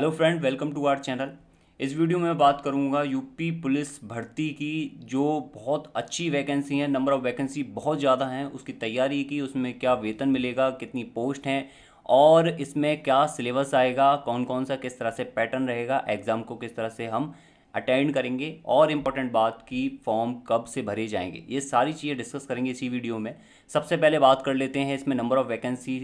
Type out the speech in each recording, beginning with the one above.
Hello friend, welcome to our channel. इस video में बात करूँगा यूपी पुलिस भर्ती की, जो बहुत अच्छी वैकेंसी है नंबर ऑफ़ वैकेंसी बहुत ज़्यादा हैं, उसकी तैयारी की, उसमें क्या वेतन मिलेगा, कितनी पोस्ट हैं, और इसमें क्या सिलेबस आएगा कौन कौन सा किस तरह से पैटर्न रहेगा एग्ज़ाम को किस तरह से हम अटेंड करेंगे, और इम्पोर्टेंट बात की फॉर्म कब से भरे जाएँगे। ये सारी चीज़ें डिस्कस करेंगे इसी वीडियो में। सबसे पहले बात कर लेते हैं इसमें नंबर ऑफ़ वैकेंसी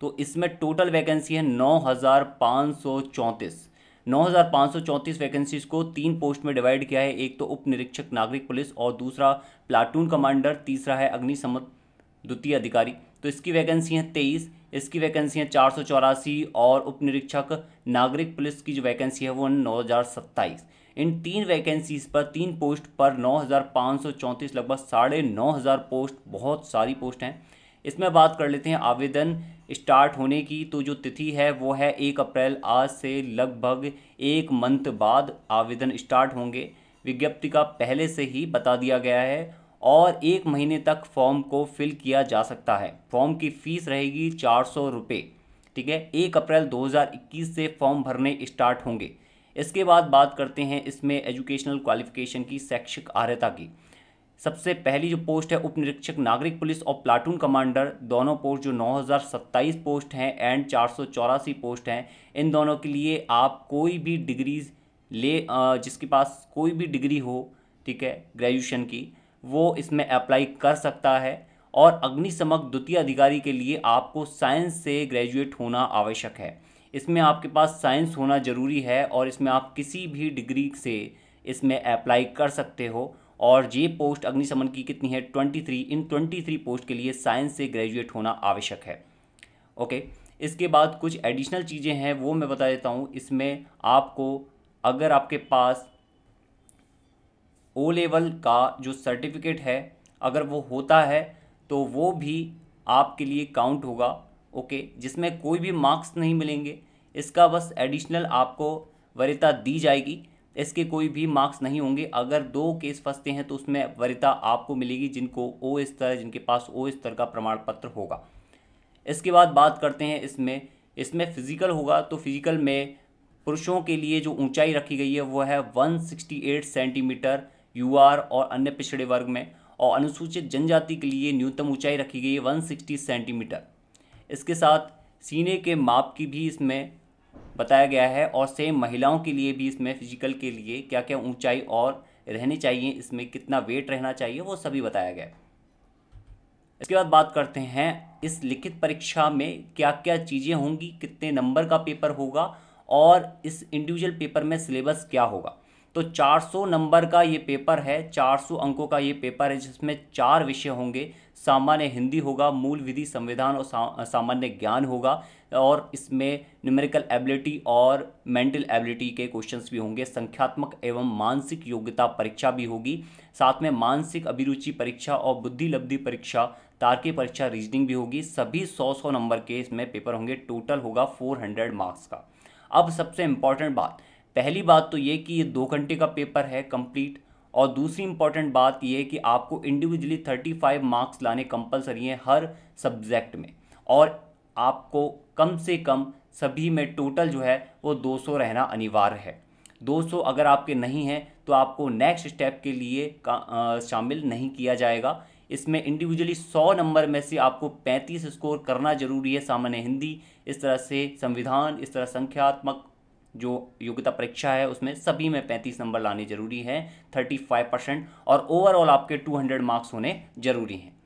तो इसमें टोटल वैकेंसी है नौ हज़ार पाँच सौ चौंतीस। नौ हज़ार पाँच सौ चौंतीस वैकेंसीज को तीन पोस्ट में डिवाइड किया है। एक तो उप निरीक्षक नागरिक पुलिस और दूसरा प्लाटून कमांडर तीसरा है अग्निशमन द्वितीय अधिकारी। तो इसकी वैकेंसी हैं तेईस, इसकी वैकेंसी हैं चार सौ चौरासी और उप निरीक्षक नागरिक पुलिस की जो वैकेंसी है वो नौ हज़ार सत्ताईस। इन तीन वैकेंसीज पर, तीन पोस्ट पर नौ हज़ार पाँच सौ चौंतीस, लगभग साढ़े नौ हज़ार पोस्ट बहुत सारी पोस्ट हैं। इसमें बात कर लेते हैं आवेदन स्टार्ट होने की। तो जो तिथि है, वो है एक अप्रैल। आज से लगभग एक मंथ बाद आवेदन स्टार्ट होंगे। विज्ञप्ति का पहले से ही बता दिया गया है और एक महीने तक फॉर्म को फिल किया जा सकता है। फॉर्म की फ़ीस रहेगी चार सौ रुपये। ठीक है? एक अप्रैल 2021 से फॉर्म भरने स्टार्ट होंगे। इसके बाद बात करते हैं इसमें एजुकेशनल क्वालिफिकेशन की, शैक्षिक आर्यता की। सबसे पहली जो पोस्ट है उप निरीक्षक नागरिक पुलिस और प्लाटून कमांडर, दोनों पोस्ट जो नौ हज़ार सत्ताईस पोस्ट हैं एंड चार सौ चौरासी पोस्ट हैं, इन दोनों के लिए आप कोई भी डिग्रीज ले जिसके पास कोई भी डिग्री हो, ठीक है, ग्रेजुएशन की, वो इसमें अप्लाई कर सकता है और अग्निशमक द्वितीय अधिकारी के लिए आपको साइंस से ग्रेजुएट होना आवश्यक है। इसमें आपके पास साइंस होना ज़रूरी है और इसमें आप किसी भी डिग्री से इसमें अप्लाई कर सकते हो और ये पोस्ट अग्निशमन की कितनी है? Twenty three in twenty three post के लिए साइंस से ग्रेजुएट होना आवश्यक है। ओके इसके बाद कुछ एडिशनल चीज़ें हैं, वो मैं बता देता हूँ। इसमें आपको, अगर आपके पास ओ लेवल का जो सर्टिफिकेट है, अगर वो होता है तो वो भी आपके लिए काउंट होगा। ओके जिसमें कोई भी मार्क्स नहीं मिलेंगे। इसका बस एडिशनल आपको वरीयता दी जाएगी। इसके कोई भी मार्क्स नहीं होंगे। अगर दो केस फंसते हैं तो उसमें वरीयता आपको मिलेगी, जिनको ओ स्तर जिनके पास ओ स्तर का प्रमाण पत्र होगा। इसके बाद बात करते हैं इसमें। इसमें फ़िज़िकल होगा तो फ़िज़िकल में पुरुषों के लिए जो ऊंचाई रखी गई है, वो है 168 सेंटीमीटर यूआर और अन्य पिछड़े वर्ग में, और अनुसूचित जनजाति के लिए न्यूनतम ऊंचाई रखी गई है 160 सेंटीमीटर। इसके साथ सीने के माप की भी इसमें बताया गया है और सेम महिलाओं के लिए भी इसमें फ़िज़िकल के लिए क्या क्या ऊंचाई और रहनी चाहिए, इसमें कितना वेट रहना चाहिए, वो सभी बताया गया इसके बाद बात करते हैं, इस लिखित परीक्षा में क्या क्या चीज़ें होंगी, कितने नंबर का पेपर होगा और इस इंडिविजुअल पेपर में सिलेबस क्या होगा। तो 400 नंबर का ये पेपर है 400 अंकों का ये पेपर है जिसमें चार विषय होंगे। सामान्य हिंदी होगा मूल विधि संविधान और सा, सामान्य ज्ञान होगा और इसमें न्यूमेरिकल एबिलिटी और मेंटल एबिलिटी के क्वेश्चंस भी होंगे। संख्यात्मक एवं मानसिक योग्यता परीक्षा भी होगी। साथ में मानसिक अभिरुचि परीक्षा और बुद्धि लब्धि परीक्षा तार्किक परीक्षा रीजनिंग भी होगी। सभी सौ सौ नंबर के इसमें पेपर होंगे। टोटल होगा फोर हंड्रेड मार्क्स का। अब सबसे इंपॉर्टेंट बात पहली बात तो ये कि ये दो घंटे का पेपर है कंप्लीट, और दूसरी इंपॉर्टेंट बात ये कि आपको इंडिविजुअली थर्टी फाइव मार्क्स लाने कंपलसरी हैं हर सब्जेक्ट में, और आपको कम से कम सभी में टोटल जो है वो 200 रहना अनिवार्य है। 200 अगर आपके नहीं हैं तो आपको नेक्स्ट स्टेप के लिए शामिल नहीं किया जाएगा। इसमें इंडिविजुअली 100 नंबर में से आपको 35 स्कोर करना ज़रूरी है, सामान्य हिंदी, इस तरह से संविधान, इस तरह संख्यात्मक जो योग्यता परीक्षा है, उसमें सभी में 35 नंबर लाने ज़रूरी है थर्टी फाइव परसेंट और ओवरऑल आपके 200 मार्क्स होने ज़रूरी हैं।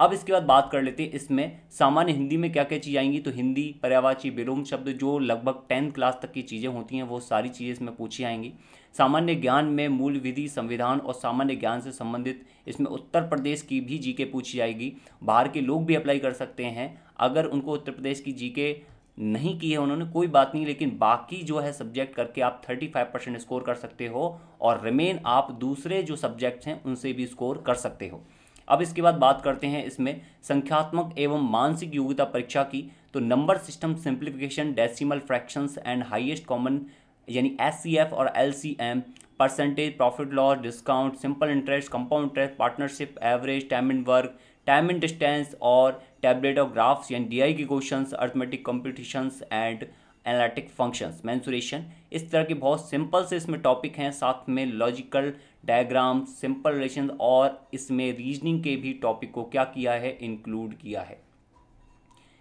अब इसके बाद बात कर लेते हैं इसमें सामान्य हिंदी में क्या क्या चीज़ आएँगी तो हिंदी, पर्यावाची, विलोम शब्द जो लगभग टेंथ क्लास तक की चीज़ें होती हैं, वो सारी चीज़ें इसमें पूछी आएँगी। सामान्य ज्ञान में मूल विधि, संविधान और सामान्य ज्ञान से संबंधित इसमें उत्तर प्रदेश की भी जीके पूछी जाएगी। बाहर के लोग भी अप्लाई कर सकते हैं। अगर उनको उत्तर प्रदेश की जीके नहीं की है उन्होंने, कोई बात नहीं, लेकिन बाकी जो है सब्जेक्ट करके आप 35 परसेंट स्कोर कर सकते हो और रिमेन आप दूसरे जो सब्जेक्ट्स हैं, उनसे भी स्कोर कर सकते हो। अब इसके बाद बात करते हैं इसमें संख्यात्मक एवं मानसिक योग्यता परीक्षा की। तो number system simplification decimal fractions and highest common यानी एस और LCM percentage profit loss discount simple interest compound interest partnership average time in work time and distance और टैबलेट ऑफ़ ग्राफ्स यानी डी आई के question arithmetic competitions and analytic functions mensuration इस तरह के बहुत simple से इसमें टॉपिक हैं, साथ में लॉजिकल डायग्राम सिंपल रिलेशन और इसमें रीजनिंग के भी टॉपिक को क्या किया है इंक्लूड किया है।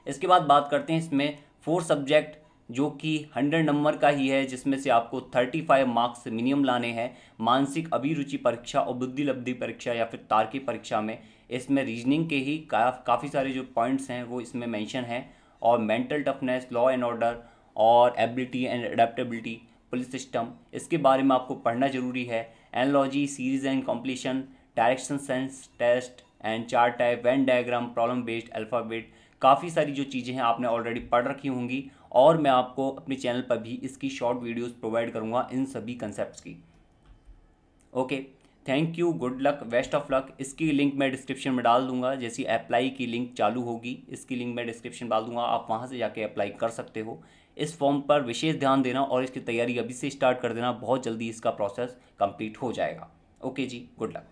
इसके बाद बात करते हैं इसमें फोर सब्जेक्ट जो कि हंड्रेड नंबर का ही है, जिसमें से आपको थर्टी फाइव मार्क्स मिनिमम लाने हैं, मानसिक अभिरुचि परीक्षा और बुद्धि लब्धि परीक्षा या फिर तार्किक परीक्षा में। इसमें रीजनिंग के ही काफ़ी सारे जो पॉइंट्स हैं, वो इसमें मेंशन हैं। और mental toughness law and order और ability and adaptability police system इसके बारे में आपको पढ़ना ज़रूरी है। Analogy series and competition direction sense test and चार type Venn diagram problem based alphabet काफ़ी सारी जो चीज़ें हैं, आपने ऑलरेडी पढ़ रखी होंगी। और मैं आपको अपने चैनल पर भी इसकी शॉर्ट वीडियोस प्रोवाइड करूँगा इन सभी कंसेप्ट की। Okay thank you good luck best of luck इसकी लिंक मैं डिस्क्रिप्शन में डाल दूँगा, जैसी अप्लाई की लिंक चालू होगी, इसकी लिंक मैं डिस्क्रिप्शन डाल दूँगा, आप वहाँ से जाके अप्लाई कर सकते हो। इस फॉर्म पर विशेष ध्यान देना और इसकी तैयारी अभी से स्टार्ट कर देना, बहुत जल्दी इसका प्रोसेस कंप्लीट हो जाएगा। ओके जी गुड लक